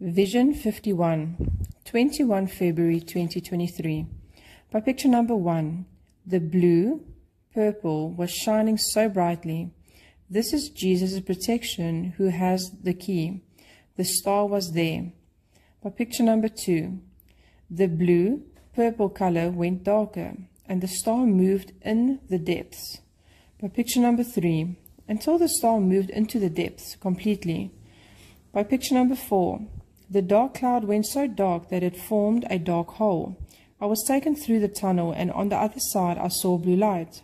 Vision 51, 21 February 2023. By picture number one, the blue, purple was shining so brightly. This is Jesus' protection who has the key. The star was there. By picture number two, the blue, purple color went darker and the star moved in the depths. By picture number three, until the star moved into the depths completely. By picture number four, the dark cloud went so dark that it formed a dark hole. I was taken through the tunnel, and on the other side I saw blue light.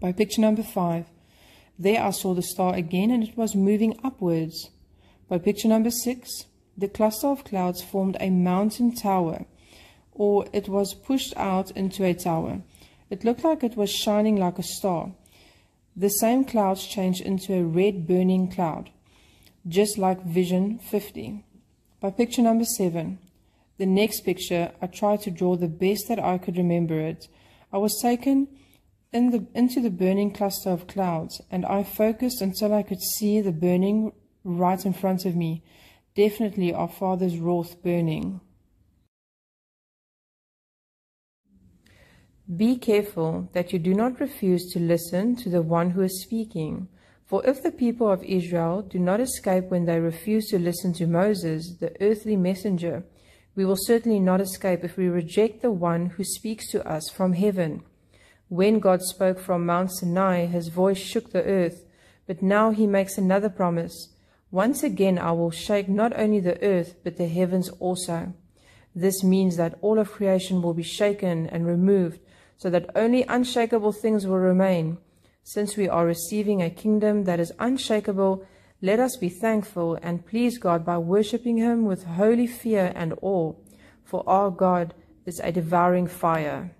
By picture number five, there I saw the star again, and it was moving upwards. By picture number six, the cluster of clouds formed a mountain tower, or it was pushed out into a tower. It looked like it was shining like a star. The same clouds changed into a red burning cloud, just like Vision 50. By picture number seven, the next picture, I tried to draw the best that I could remember it. I was taken in the, into the burning cluster of clouds, and I focused until I could see the burning right in front of me. Definitely our Father's wrath burning. Be careful that you do not refuse to listen to the one who is speaking. For if the people of Israel do not escape when they refuse to listen to Moses, the earthly messenger, we will certainly not escape if we reject the one who speaks to us from heaven. When God spoke from Mount Sinai, his voice shook the earth, but now he makes another promise. Once again I will shake not only the earth, but the heavens also. This means that all of creation will be shaken and removed, so that only unshakable things will remain. Since we are receiving a kingdom that is unshakable, let us be thankful and please God by worshipping Him with holy fear and awe, for our God is a devouring fire.